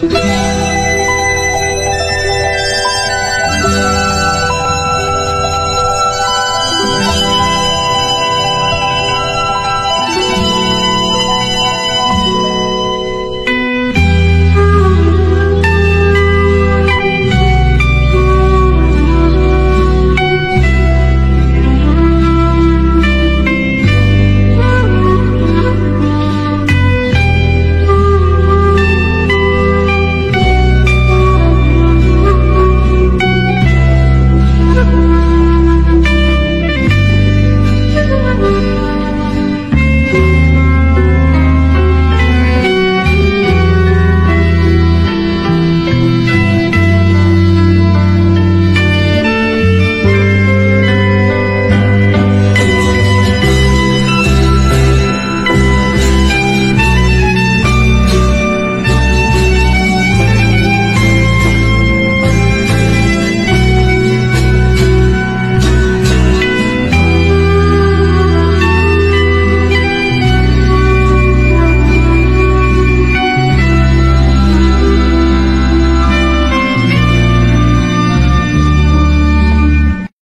Yeah.